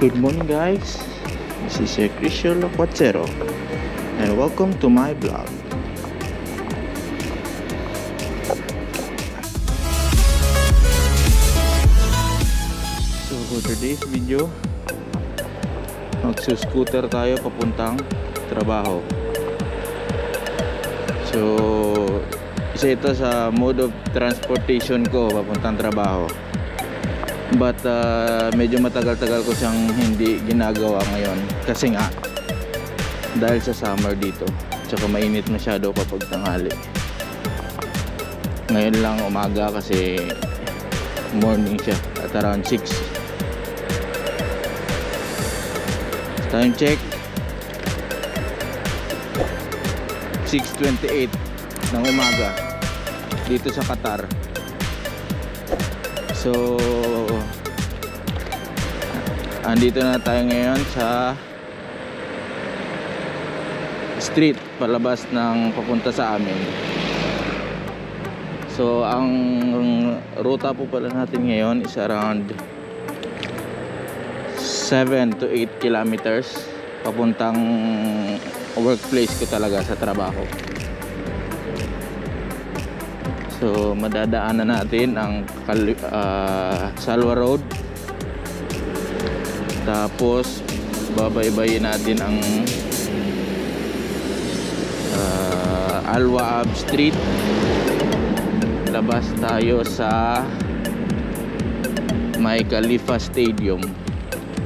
Good morning guys, this is Christian Locuacero and welcome to my vlog. So for today's video, magsuscooter tayo papuntang trabaho. So isa ito sa mode of transportation ko papuntang trabaho. But uh, medyo matagal-tagal ko siyang hindi ginagawa ngayon kasi nga dahil sa summer dito tsaka mainit masyado kapag tanghali. Ngayon lang umaga kasi morning siya at around 6. Time check 6.28 ng umaga dito sa Qatar. So andito na tayo ngayon sa street palabas ng papunta sa amin. So ang ruta po pala natin ngayon is around 7 to 8 kilometers papuntang workplace ko talaga sa trabaho. So madadaanan natin ang ah, Salwa Road. Tapos babaybayin natin ang ah, Alwa Ab Street. Labas tayo sa may Khalifa Stadium.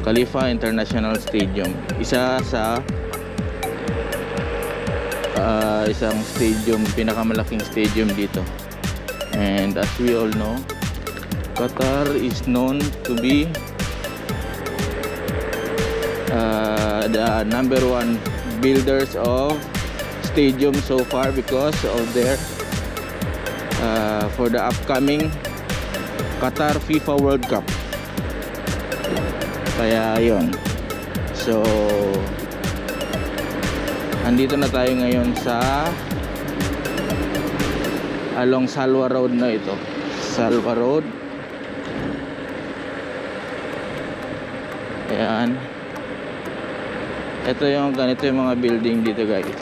Khalifa International Stadium. Isa sa ah, isang stadium, pinakamalaking stadium dito. And as we all know, Qatar is known to be uh, the number one builders of stadium so far because of their uh, for the upcoming Qatar FIFA World Cup. Kaya yon. So andito na tayo ngayon sa along Salwa Road na ito. Salwa Road. Ayan. Ito yung ganito yung mga building dito guys.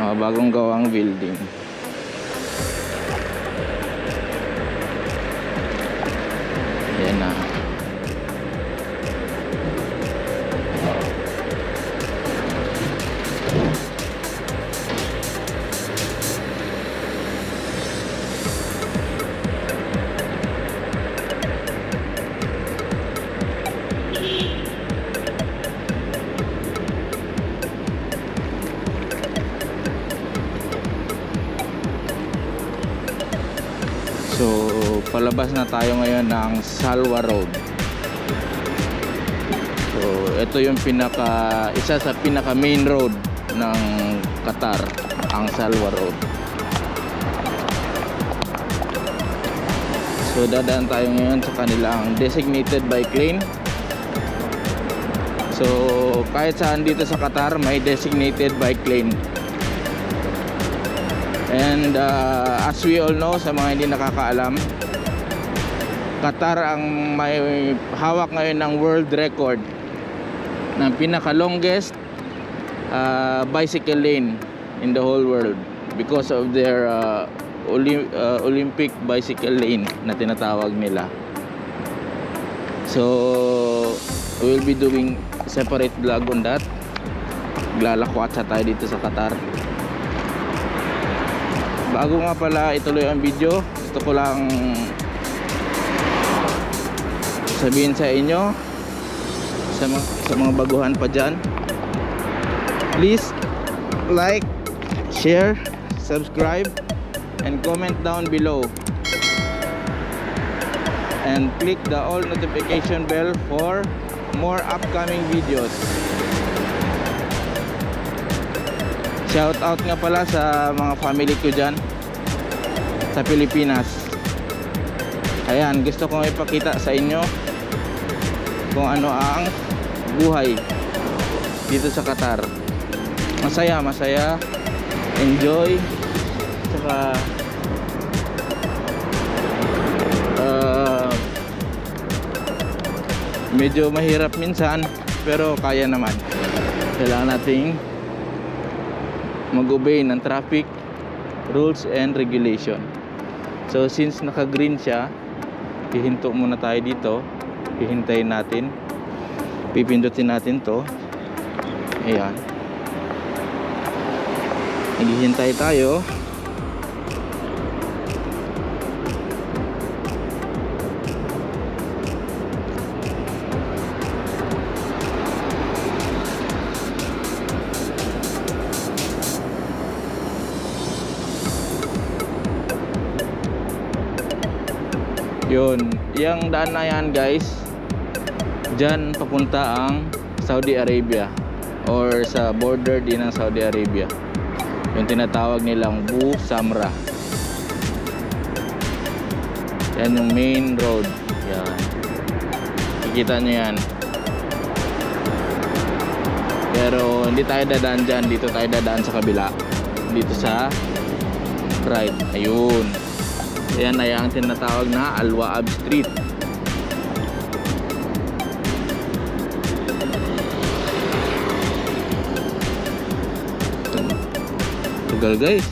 Mga bagong gawang building palabas na tayo ngayon ng Salwa Road. So, ito yung pinaka isa sa pinaka main road ng Qatar, ang Salwa Road. So, dadaan tayo ngayon sa kanilang designated bike lane. So, kahit saan dito sa Qatar, may designated bike lane. And uh, as we all know sa mga hindi nakakaalam, Qatar ang may hawak ngayon ng world record ng pinaka longest uh, bicycle lane in the whole world because of their uh, Oli- uh, Olympic bicycle lane na tinatawag nila. So we'll be doing separate vlog on that. Glalakwatsa tayo dito sa Qatar. Bago nga pala ituloy ang video, gusto ko lang sabihin sa inyo sa mga, sa mga baguhan pa dyan please like, share, subscribe and comment down below. And click the all notification bell for more upcoming videos. Shout out nga pala sa mga family ko dyan sa Pilipinas. Ayan, gusto kong ipakita sa inyo kung ano ang buhay dito sa Qatar. Masaya, masaya. Enjoy. Saka uh, medyo mahirap minsan pero kaya naman kailangan nating mag-obey ng traffic rules and regulation so since naka green siya hihinto muna tayo dito hihintayin natin. Pipindutin natin to. Ayan. Naghihintay tayo. Yun, yung daan na yan guys Diyan papunta ang Saudi Arabia Or sa border din ng Saudi Arabia. Yung tinatawag nilang Bu Samra. Yan yung main road. Yan. Kikita nyo yan. Pero hindi tayo dadaan dyan. Dito tayo dadaan sa kabila. Dito sa right. Ayun. Ayan ay ang tinatawag na Alwaab Street. Tagal guys.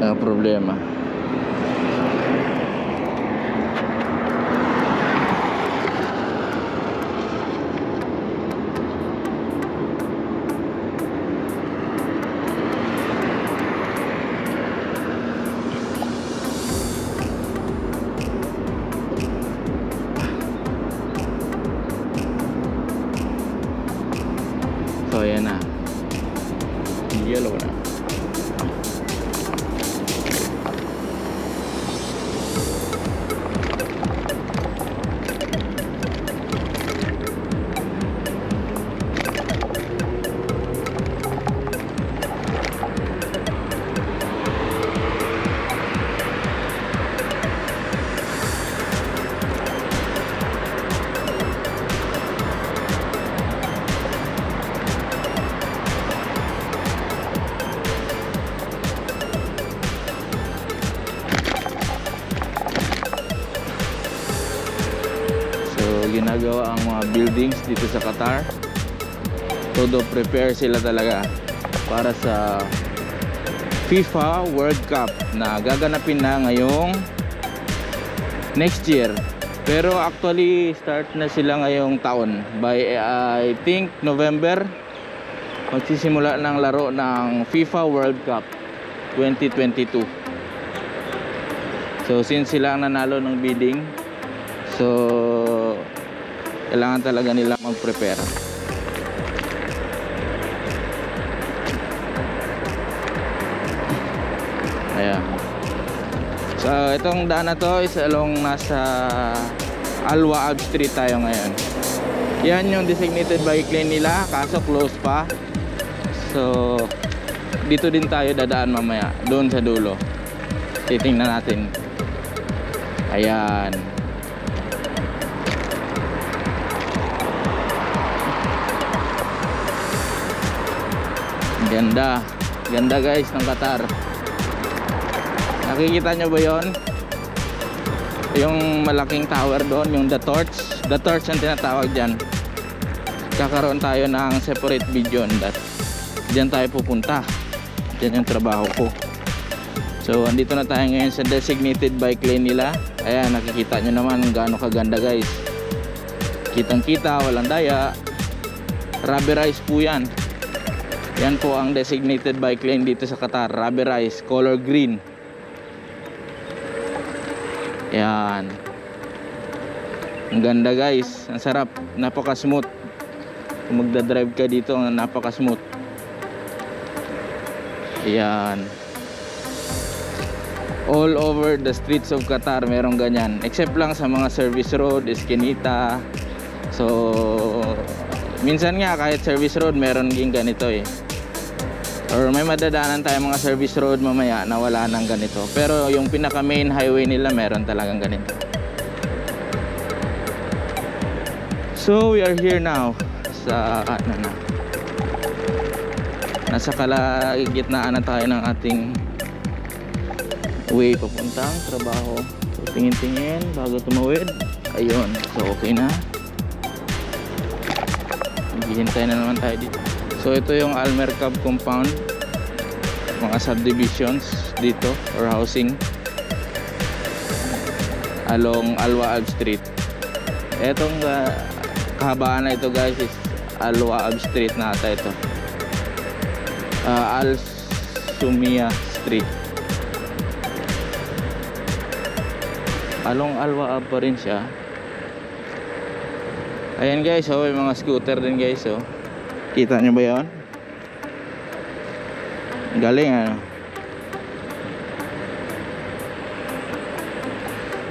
Kaya problema. Ginagawa ang mga buildings dito sa Qatar. Todo prepare sila talaga para sa FIFA World Cup na gaganapin na ngayong next year. Pero actually start na sila ngayong taon by I think November magsisimula ng laro ng FIFA World Cup 2022. So since sila ang nanalo ng bidding So kailangan talaga nila mag-prepare. Ayan. So itong daan na to is along nasa Alwaab Street tayo ngayon. Yan yung designated bike lane nila kaso close pa. So dito din tayo dadaan mamaya doon sa dulo. Titingnan natin. Ayan. Ganda. Ganda guys ng Qatar. Nakikita nyo ba yon? Yung malaking tower doon, yung The Torch. The Torch ang tinatawag dyan. Kakaroon tayo ng separate video on that. Diyan tayo pupunta. Diyan yung trabaho ko. So, andito na tayo ngayon sa designated bike lane nila. Ayan, nakikita nyo naman gaano kaganda guys. Kitang kita, walang daya. Rubberized po yan. Yan po ang designated bike lane dito sa Qatar. Rubberized, color green. Yan. Ang ganda guys. Ang sarap. Napaka smooth. Kung magdadrive ka dito, napaka smooth. Yan. All over the streets of Qatar merong ganyan. Except lang sa mga service road, eskinita. So, minsan nga kahit service road meron din ganito eh or may madadaanan tayo mga service road mamaya na wala nang ganito. Pero yung pinaka main highway nila meron talagang ganito. So we are here now sa ano na nasa kalagitnaan na tayo ng ating way papuntang trabaho. So tingin-tingin bago tumawid. Ayun so okay na. Maghihintay na naman tayo dito so ito yung Almer Cab compound. Mga subdivisions dito or housing. Along Alwa Ave Street. Etong uh, kahabaan na ito guys is Alwa Ave Street na ata ito. Uh, Al Sumia Street. Along Alwa Ave pa rin siya. Ayan guys oh may mga scooter din guys oh kita nyo ba yon galing ano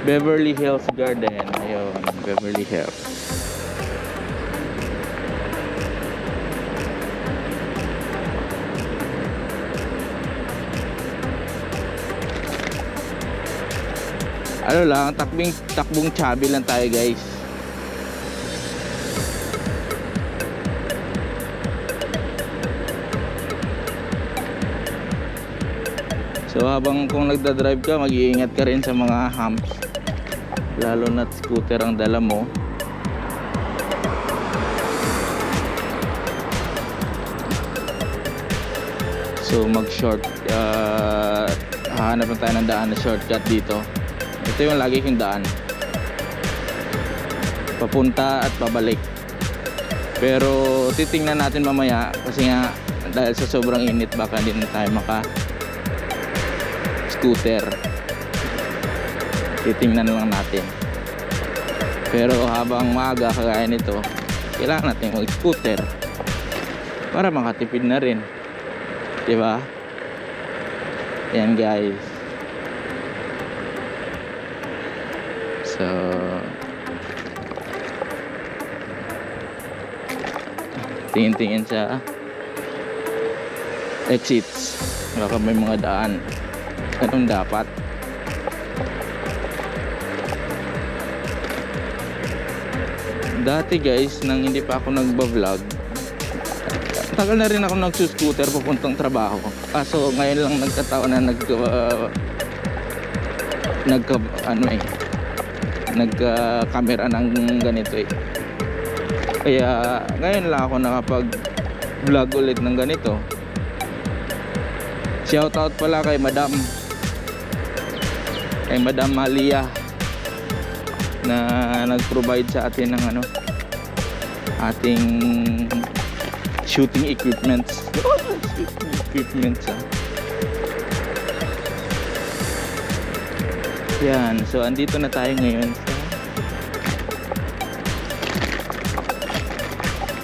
Beverly Hills Garden. Ayun Beverly Hills. Ano lang takbing takbong chubby lang tayo guys So habang kung nagda-drive ka, mag-iingat ka rin sa mga humps. Lalo na scooter ang dala mo. So mag-short uh, hahanap na tayo ng daan na shortcut dito. Ito yung lagi kong daan. Papunta at pabalik. Pero titingnan natin mamaya kasi nga dahil sa sobrang init baka din tayo maka scooter. Titingnan lang natin. Pero habang maaga kagaya nito kailangan natin mag scooter para makatipid na rin. Di ba yan guys. So tingin-tingin sa exits. Baka may mga daan ganun dapat. Dati guys nang hindi pa ako nagba-vlog tagal na rin ako nagsuscooter papuntang trabaho kaso ngayon lang nagkataon na nag uh, nagka ano eh nagka camera ng ganito eh. Kaya ngayon lang ako nakapag vlog ulit ng ganito. Shout out pala kay madam kay madam Malia na nag-provide sa atin ng ano ating shooting equipments. Shooting equipments ah. yan so andito na tayo ngayon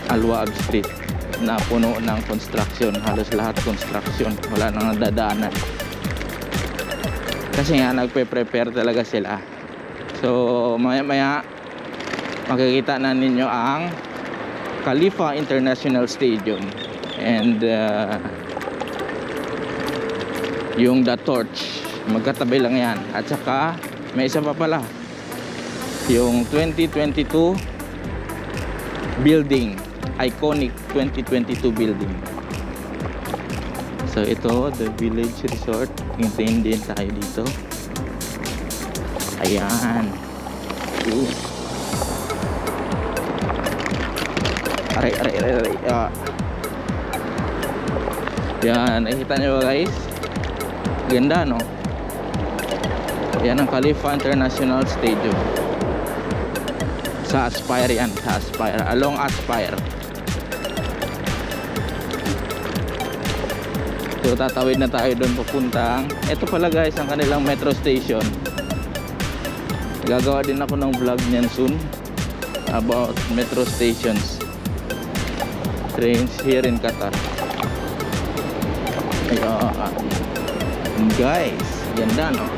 sa Alwaab Street. Na puno ng construction halos lahat construction. Wala nang dadaanan kasi nga nagpe-prepare talaga sila. So maya maya makikita na ninyo ang Khalifa International Stadium and uh, yung The Torch. Magkatabi lang yan. At saka may isa pa pala. Yung 2022 building. Iconic 2022 building so ito the village resort. Hintayin din tayo dito. Ayan. Ooh. aray aray aray, aray. Ah. yan nakikita nyo guys? Ganda no? Yan ang Khalifa International Stadium. Sa Aspire yan sa Aspire. Along Aspire so tatawid na tayo doon papuntang ito pala guys ang kanilang metro station. Gagawa din ako ng vlog niyan soon about metro stations. Trains here in Qatar. Ayan. Guys ganda no?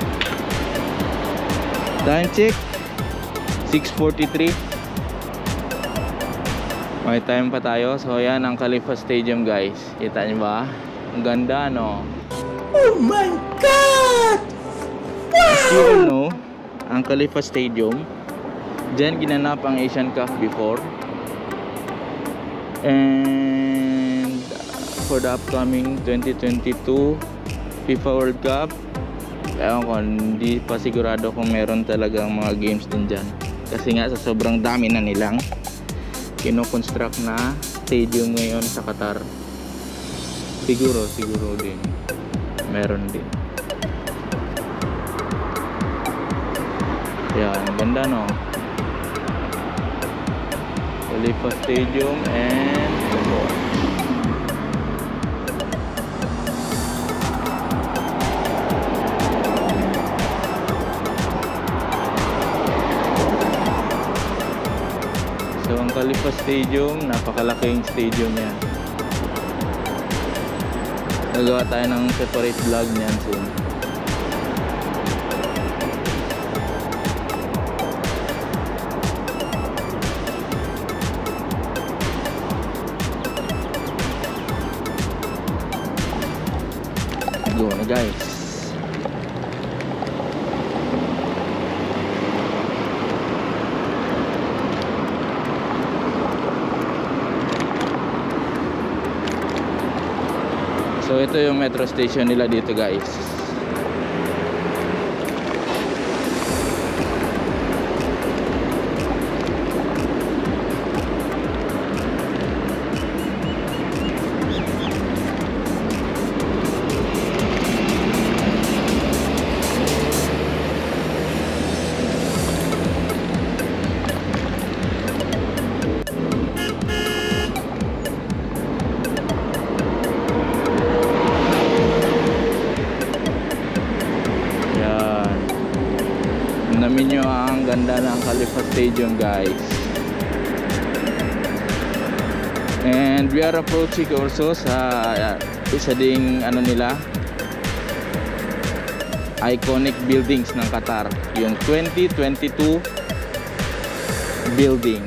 Time check. 6.43 may time pa tayo. So yan ang Khalifa Stadium guys. Kita nyo ba ang ganda no Oh my God! As you know, ang Khalifa Stadium, dyan ginanap ang Asian Cup before. And uh, for the upcoming 2022 FIFA World Cup, Ewan ko, hindi pa sigurado kung meron talagang mga games din dyan. Kasi nga sa sobrang dami na nilang kinoconstruct na stadium ngayon sa Qatar. Siguro, siguro din. Meron din. Yan, ganda no. Khalifa Stadium and Resort. So ang Khalifa Stadium, napakalaking stadium yan. Nagawa tayo ng separate vlog niyan soon. Na guys. So ito yung metro station nila dito guys. And we are approaching also sa uh, isa ding ano nila iconic buildings ng Qatar. Yung 2022 building.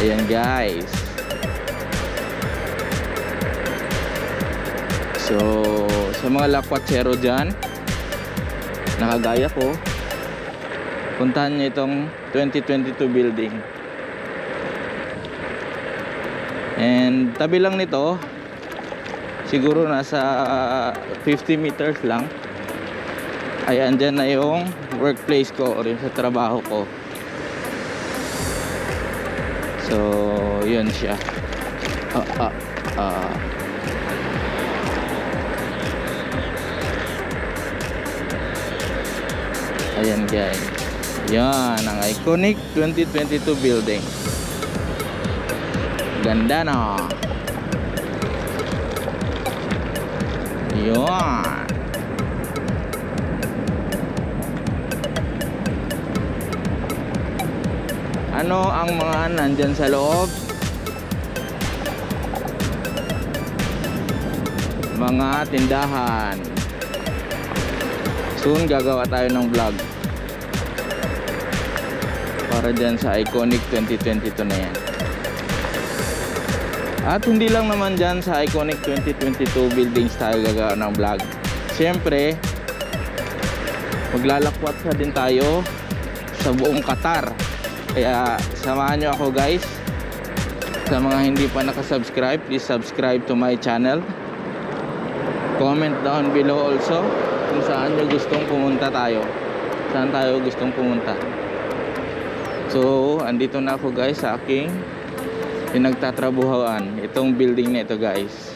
Ayan guys. So, sa mga lakwatsero dyan, nakagaya ko, puntahan nyo itong 2022 building. And tabi lang nito, siguro nasa 50 meters lang, ay andyan na yung workplace ko or yung sa trabaho ko. So, yun siya. Ah, ah, ah. Ayan guys. Yan ang iconic 2022 building. Ganda na. Yan. Ano ang mga nandyan sa loob? Mga tindahan. Soon gagawa tayo ng vlog para dyan sa iconic 2022 na yan. At hindi lang naman dyan sa iconic 2022 buildings tayo gagawa ng vlog. Siyempre, maglalakwat sa din tayo sa buong Qatar. Kaya samahan nyo ako guys. Sa mga hindi pa nakasubscribe, please subscribe to my channel. Comment down below also kung saan nyo gustong pumunta tayo. Saan tayo gustong pumunta. So, andito na ako guys sa aking pinagtatrabuhan. Itong building na ito guys.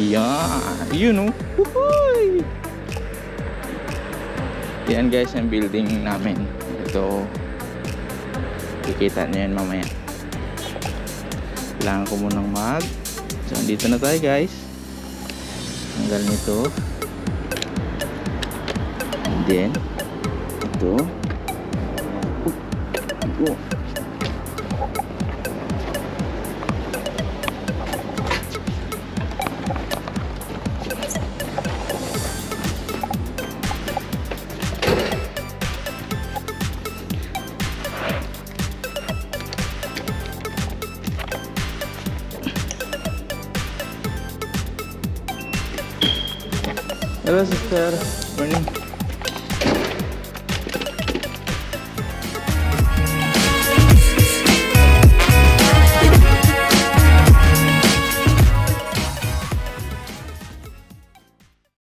Yan. Yun oh. Woohoo! Yan guys ang building namin. Ito. Kikita nyo yan mamaya. Kailangan ko munang mag. So, andito na tayo guys. Tanggal nito. And then, ito. Ito. Eu espero, por.